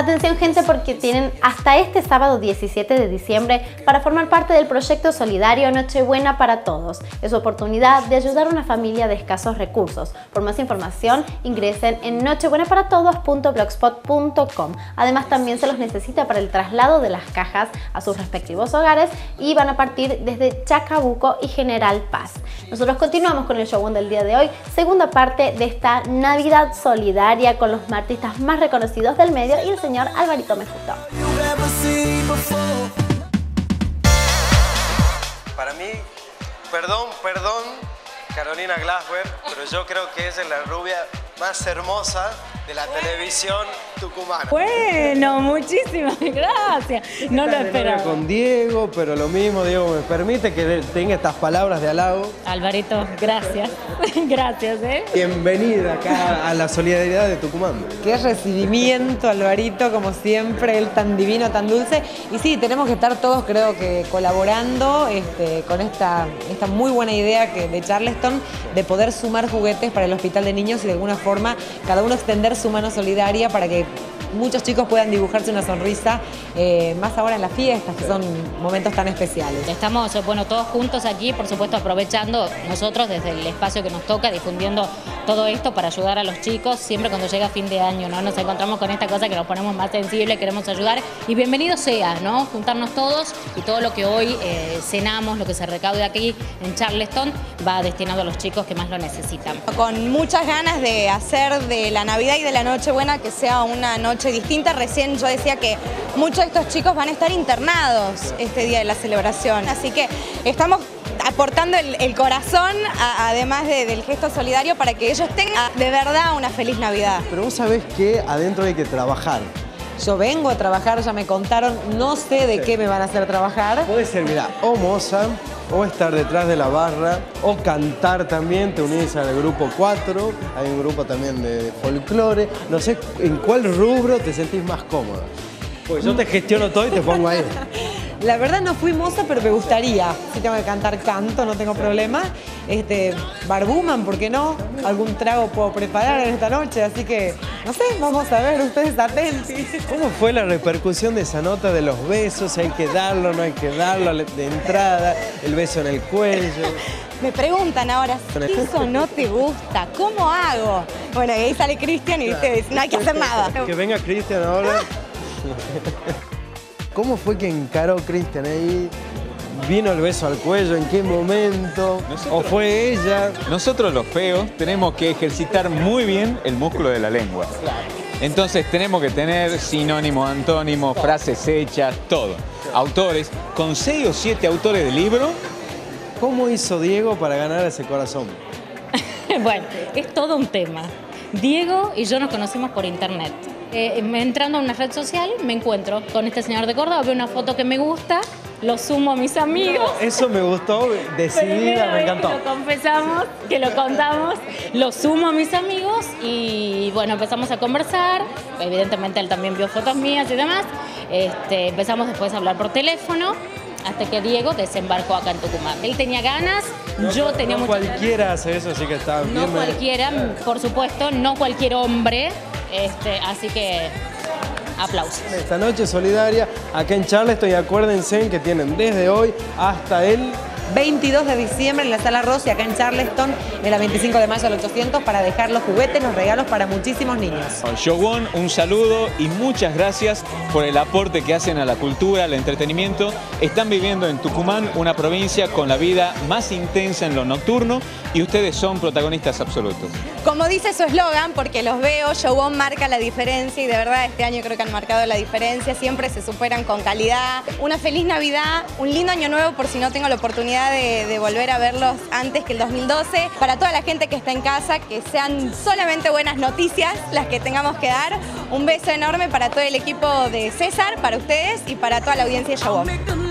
Atención gente porque tienen hasta este sábado 17 de diciembre para formar parte del proyecto solidario Nochebuena para Todos. Es su oportunidad de ayudar a una familia de escasos recursos. Por más información ingresen en nochebuenaparatodos.blogspot.com. Además también se los necesita para el traslado de las cajas a sus respectivos hogares y van a partir desde Chacabuco y General Paz. Nosotros continuamos con el show del día de hoy, segunda parte de esta Navidad solidaria con los artistas más reconocidos del medio y el señor Alvarito Mejuto. Para mí, perdón, perdón, Carolina Glasper, pero yo creo que es la rubia más hermosa de la televisión tucumana. Bueno, muchísimas gracias. No lo esperaba. Con Diego, pero lo mismo, Diego, me permite que tenga estas palabras de halago. Alvarito, gracias. gracias, ¿eh? Bienvenida acá a la solidaridad de Tucumán. Qué recibimiento, Alvarito, como siempre, él tan divino, tan dulce. Y sí, tenemos que estar todos, creo que, colaborando este, con esta, esta muy buena idea que, de Charleston de poder sumar juguetes para el Hospital de Niños y de alguna forma cada uno extender su mano solidaria para que muchos chicos puedan dibujarse una sonrisa, eh, más ahora en las fiestas, que son momentos tan especiales. Estamos, bueno, todos juntos aquí, por supuesto, aprovechando nosotros desde el espacio que nos toca, difundiendo todo esto para ayudar a los chicos, siempre cuando llega fin de año, ¿no? Nos encontramos con esta cosa que nos ponemos más sensibles, queremos ayudar y bienvenido sea, ¿no? Juntarnos todos y todo lo que hoy eh, cenamos, lo que se recaude aquí en Charleston, va destinado a los chicos que más lo necesitan. Con muchas ganas de hacer de la Navidad y de la Nochebuena que sea una noche distinta. Recién yo decía que muchos de estos chicos van a estar internados este día de la celebración. Así que estamos aportando el, corazón, además del gesto solidario, para que ellos tengan de verdad una feliz Navidad. Pero vos sabés que adentro hay que trabajar. Yo vengo a trabajar, ya me contaron, no sé de qué me van a hacer trabajar. Puede ser, mira, o moza, o estar detrás de la barra, o cantar también, te unís al grupo 4, hay un grupo también de folclore, no sé en cuál rubro te sentís más cómoda. Pues yo te gestiono todo y te pongo ahí. La verdad no fui moza, pero me gustaría. Si tengo que cantar, canto, no tengo problema. Este, barbuman, ¿por qué no? Algún trago puedo preparar en esta noche, así que, no sé, vamos a ver, ustedes atentos. ¿Cómo fue la repercusión de esa nota de los besos? ¿Hay que darlo, no hay que darlo de entrada? El beso en el cuello. Me preguntan ahora, si eso no te gusta, ¿cómo hago? Bueno, y ahí sale Cristian y dice, no hay que hacer nada. Que venga Cristian ahora. ¿Cómo fue que encaró Cristian ahí? ¿Vino el beso al cuello? ¿En qué momento? ¿O fue ella? Nosotros los feos tenemos que ejercitar muy bien el músculo de la lengua. Entonces tenemos que tener sinónimo, antónimo, frases hechas, todo. Autores, con seis o siete autores de libro. ¿Cómo hizo Diego para ganar ese corazón? bueno, es todo un tema. Diego y yo nos conocimos por internet. Eh, entrando a una red social, me encuentro con este señor de Córdoba, veo una foto que me gusta, lo sumo a mis amigos. eso me gustó, decidida, me encantó. Lo confesamos, que lo contamos, lo sumo a mis amigos y bueno, empezamos a conversar. Evidentemente él también vio fotos mías y demás. Este, empezamos después a hablar por teléfono hasta que Diego desembarcó acá en Tucumán. Él tenía ganas, yo tenía no cualquiera hace eso, así que está bien. No cualquiera, por supuesto, no cualquier hombre este, así que aplausos. Esta noche solidaria acá en Charleston y acuérdense que tienen desde hoy hasta el 22 de diciembre en la Sala Rossi, acá en Charleston, de la 25 de mayo al 800, para dejar los juguetes, los regalos para muchísimos niños. Shogun, un saludo y muchas gracias por el aporte que hacen a la cultura, al entretenimiento. Están viviendo en Tucumán, una provincia con la vida más intensa en lo nocturno y ustedes son protagonistas absolutos. Como dice su eslogan, porque los veo, Shogun marca la diferencia y de verdad este año creo que han marcado la diferencia, siempre se superan con calidad. Una feliz Navidad, un lindo año nuevo por si no tengo la oportunidad de, volver a verlos antes que el 2012. Para toda la gente que está en casa, que sean solamente buenas noticias las que tengamos que dar. Un beso enorme para todo el equipo de César, para ustedes y para toda la audiencia de Shawom.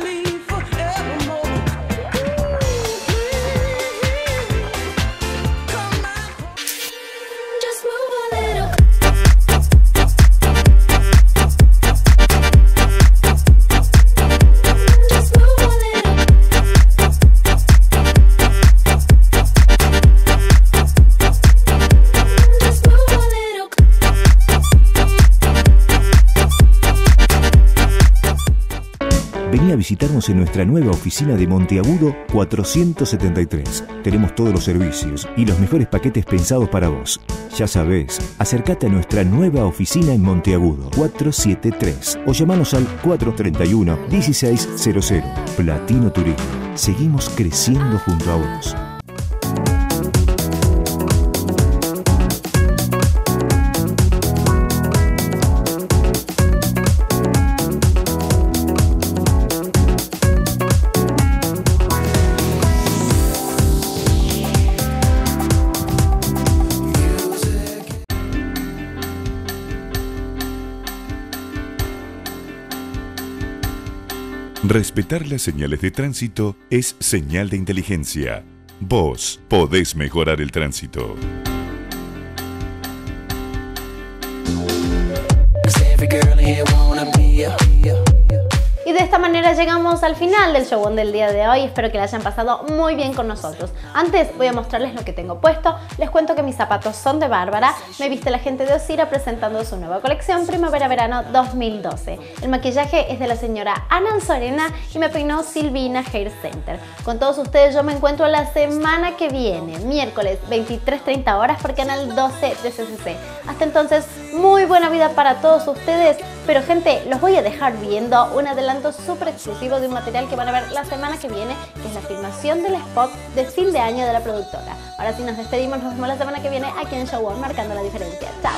Vení a visitarnos en nuestra nueva oficina de Monteagudo 473. Tenemos todos los servicios y los mejores paquetes pensados para vos. Ya sabés, acércate a nuestra nueva oficina en Monteagudo 473 o llamanos al 431 1600. Platino Turismo. Seguimos creciendo junto a vos. Respetar las señales de tránsito es señal de inteligencia. Vos podés mejorar el tránsito. Y de esta manera llegamos al final del showón del día de hoy. Espero que la hayan pasado muy bien con nosotros. Antes voy a mostrarles lo que tengo puesto. Les cuento que mis zapatos son de Bárbara. Me viste la gente de Osira presentando su nueva colección Primavera-Verano 2012. El maquillaje es de la señora Ana Sorena y me peinó Silvina Hair Center. Con todos ustedes yo me encuentro la semana que viene, miércoles 23.30 horas por canal 12 de CCC. Hasta entonces, muy buena vida para todos ustedes. Pero gente, los voy a dejar viendo un adelanto súper exclusivo de un material que van a ver la semana que viene, que es la filmación del spot de fin de año de la productora. Ahora sí nos despedimos, nos vemos la semana que viene aquí en Show One, marcando la diferencia. Chao.